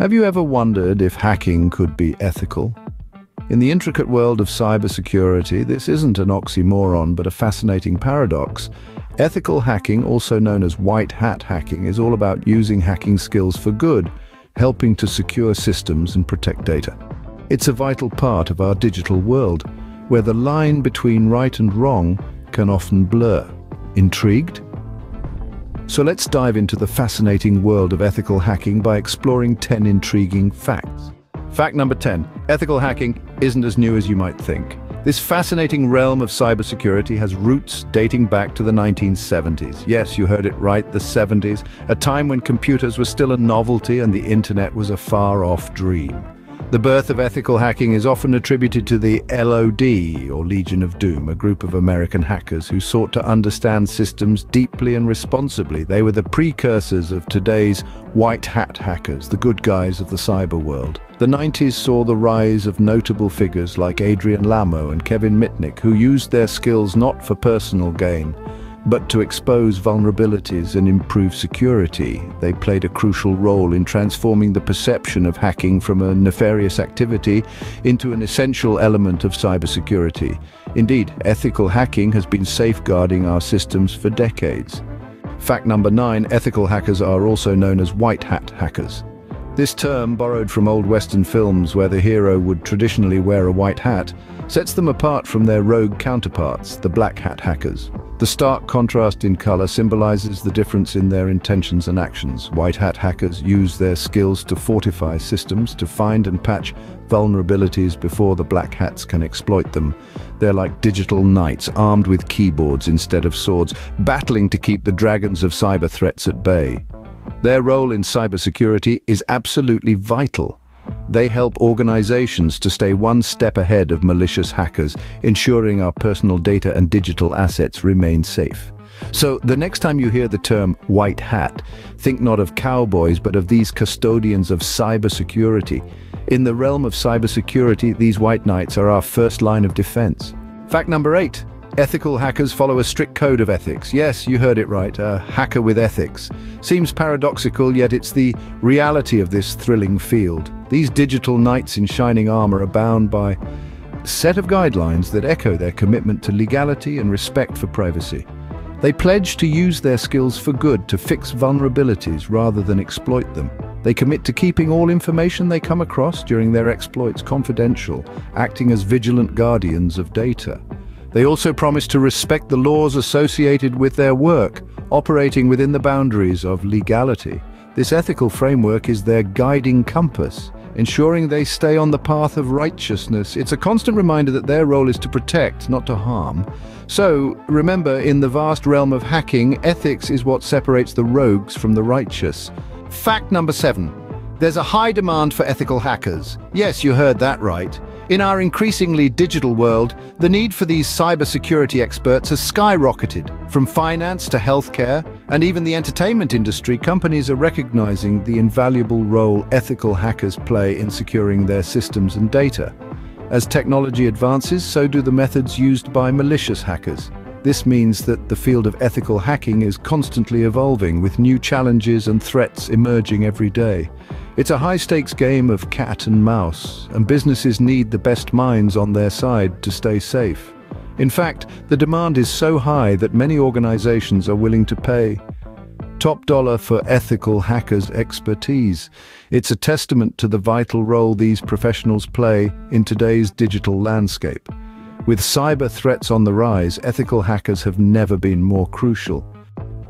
Have you ever wondered if hacking could be ethical? In the intricate world of cybersecurity, this isn't an oxymoron but a fascinating paradox. Ethical hacking, also known as white hat hacking, is all about using hacking skills for good, helping to secure systems and protect data. It's a vital part of our digital world, where the line between right and wrong can often blur. Intrigued? So let's dive into the fascinating world of ethical hacking by exploring 10 intriguing facts. Fact number 10. Ethical hacking isn't as new as you might think. This fascinating realm of cybersecurity has roots dating back to the 1970s. Yes, you heard it right, the 70s, a time when computers were still a novelty and the internet was a far-off dream. The birth of ethical hacking is often attributed to the LOD, or Legion of Doom, a group of American hackers who sought to understand systems deeply and responsibly. They were the precursors of today's white hat hackers, the good guys of the cyber world. The 90s saw the rise of notable figures like Adrian Lamo and Kevin Mitnick, who used their skills not for personal gain, but to expose vulnerabilities and improve security. They played a crucial role in transforming the perception of hacking from a nefarious activity into an essential element of cybersecurity. Indeed, ethical hacking has been safeguarding our systems for decades. Fact number nine, ethical hackers are also known as white hat hackers. This term, borrowed from old Western films where the hero would traditionally wear a white hat, sets them apart from their rogue counterparts, the black hat hackers. The stark contrast in color symbolizes the difference in their intentions and actions. White hat hackers use their skills to fortify systems, to find and patch vulnerabilities before the black hats can exploit them. They're like digital knights armed with keyboards instead of swords, battling to keep the dragons of cyber threats at bay. Their role in cybersecurity is absolutely vital. They help organizations to stay one step ahead of malicious hackers, ensuring our personal data and digital assets remain safe. So the next time you hear the term white hat, think not of cowboys but of these custodians of cybersecurity. In the realm of cybersecurity, these white knights are our first line of defense. Fact number eight, Ethical hackers follow a strict code of ethics. Yes, you heard it right, a hacker with ethics. Seems paradoxical, yet it's the reality of this thrilling field. These digital knights in shining armor are bound by a set of guidelines that echo their commitment to legality and respect for privacy. They pledge to use their skills for good, to fix vulnerabilities rather than exploit them. They commit to keeping all information they come across during their exploits confidential, acting as vigilant guardians of data. They also promise to respect the laws associated with their work, operating within the boundaries of legality. This ethical framework is their guiding compass, ensuring they stay on the path of righteousness. It's a constant reminder that their role is to protect, not to harm. So, remember, in the vast realm of hacking, ethics is what separates the rogues from the righteous. Fact number seven. There's a high demand for ethical hackers. Yes, you heard that right. In our increasingly digital world, the need for these cybersecurity experts has skyrocketed. From finance to healthcare, and even the entertainment industry, companies are recognizing the invaluable role ethical hackers play in securing their systems and data. As technology advances, so do the methods used by malicious hackers. This means that the field of ethical hacking is constantly evolving, with new challenges and threats emerging every day. It's a high-stakes game of cat and mouse, and businesses need the best minds on their side to stay safe. In fact, the demand is so high that many organizations are willing to pay top dollar for ethical hackers' expertise. It's a testament to the vital role these professionals play in today's digital landscape. With cyber threats on the rise, ethical hackers have never been more crucial.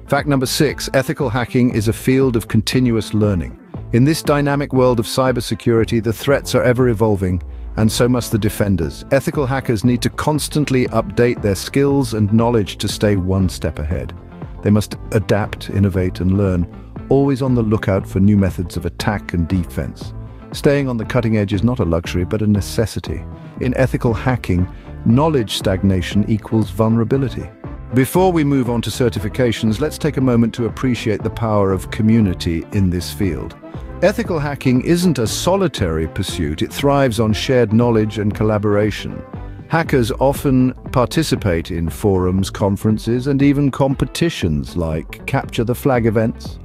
Fact number six, ethical hacking is a field of continuous learning. In this dynamic world of cybersecurity, the threats are ever evolving, and so must the defenders. Ethical hackers need to constantly update their skills and knowledge to stay one step ahead. They must adapt, innovate, and learn, always on the lookout for new methods of attack and defense. Staying on the cutting edge is not a luxury, but a necessity. In ethical hacking, knowledge stagnation equals vulnerability. Before we move on to certifications, let's take a moment to appreciate the power of community in this field. Ethical hacking isn't a solitary pursuit, it thrives on shared knowledge and collaboration. Hackers often participate in forums, conferences, and even competitions like Capture the Flag events.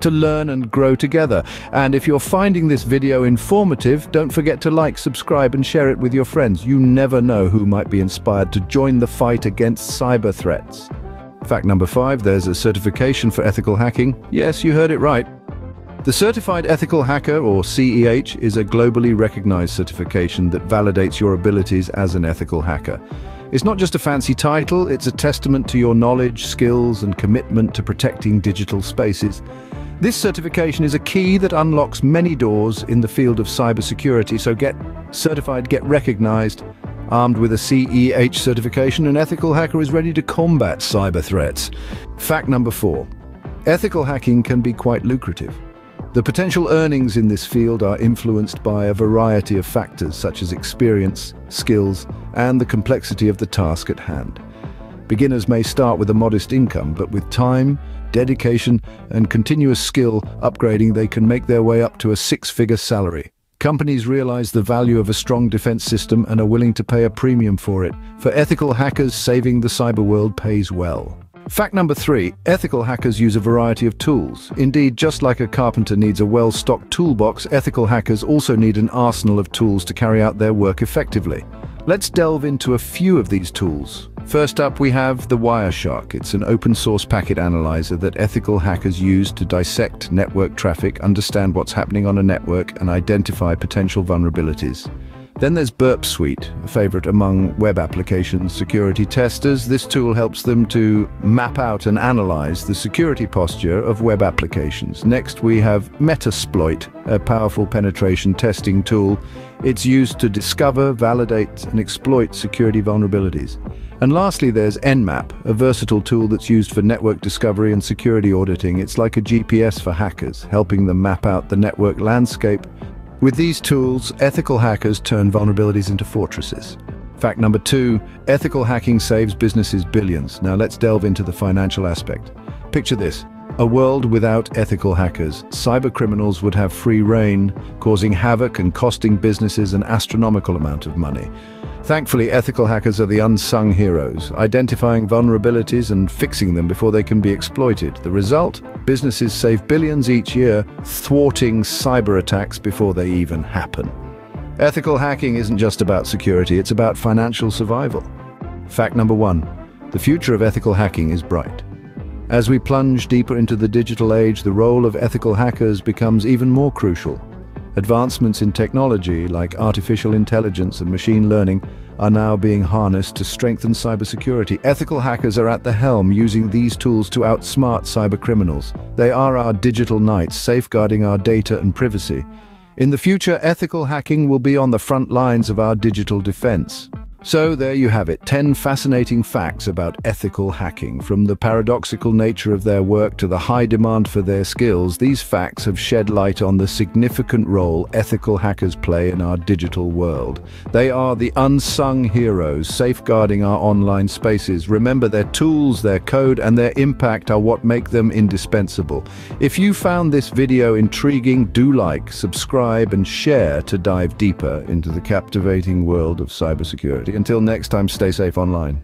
To learn and grow together. And if you're finding this video informative, don't forget to like, subscribe and share it with your friends. You never know who might be inspired to join the fight against cyber threats. Fact number five, there's a certification for ethical hacking. Yes, you heard it right. The Certified Ethical Hacker, or CEH, is a globally recognized certification that validates your abilities as an ethical hacker. It's not just a fancy title, it's a testament to your knowledge, skills and commitment to protecting digital spaces. This certification is a key that unlocks many doors in the field of cybersecurity, so get certified, get recognized. Armed with a CEH certification, an ethical hacker is ready to combat cyber threats. Fact number four. Ethical hacking can be quite lucrative. The potential earnings in this field are influenced by a variety of factors such as experience, skills, and the complexity of the task at hand. Beginners may start with a modest income, but with time, dedication, and continuous skill upgrading, they can make their way up to a six-figure salary. Companies realize the value of a strong defense system and are willing to pay a premium for it. For ethical hackers, saving the cyber world pays well. Fact number three, ethical hackers use a variety of tools. Indeed, just like a carpenter needs a well-stocked toolbox, ethical hackers also need an arsenal of tools to carry out their work effectively. Let's delve into a few of these tools. First up, we have the Wireshark. It's an open-source packet analyzer that ethical hackers use to dissect network traffic, understand what's happening on a network, and identify potential vulnerabilities. Then there's Burp Suite, a favorite among web application security testers. This tool helps them to map out and analyze the security posture of web applications. Next, we have Metasploit, a powerful penetration testing tool. It's used to discover, validate, and exploit security vulnerabilities. And lastly, there's Nmap, a versatile tool that's used for network discovery and security auditing. It's like a GPS for hackers, helping them map out the network landscape. With these tools, ethical hackers turn vulnerabilities into fortresses. Fact number two, ethical hacking saves businesses billions. Now let's delve into the financial aspect. Picture this. A world without ethical hackers. Cyber criminals would have free rein, causing havoc and costing businesses an astronomical amount of money. Thankfully, ethical hackers are the unsung heroes, identifying vulnerabilities and fixing them before they can be exploited. The result? Businesses save billions each year, thwarting cyber attacks before they even happen. Ethical hacking isn't just about security, it's about financial survival. Fact number one, the future of ethical hacking is bright. As we plunge deeper into the digital age, the role of ethical hackers becomes even more crucial. Advancements in technology like artificial intelligence and machine learning are now being harnessed to strengthen cybersecurity. Ethical hackers are at the helm using these tools to outsmart cybercriminals. They are our digital knights, safeguarding our data and privacy. In the future, ethical hacking will be on the front lines of our digital defense. So there you have it, 10 fascinating facts about ethical hacking. From the paradoxical nature of their work to the high demand for their skills, these facts have shed light on the significant role ethical hackers play in our digital world. They are the unsung heroes safeguarding our online spaces. Remember, their tools, their code and their impact are what make them indispensable. If you found this video intriguing, do like, subscribe and share to dive deeper into the captivating world of cybersecurity. Until next time, stay safe online.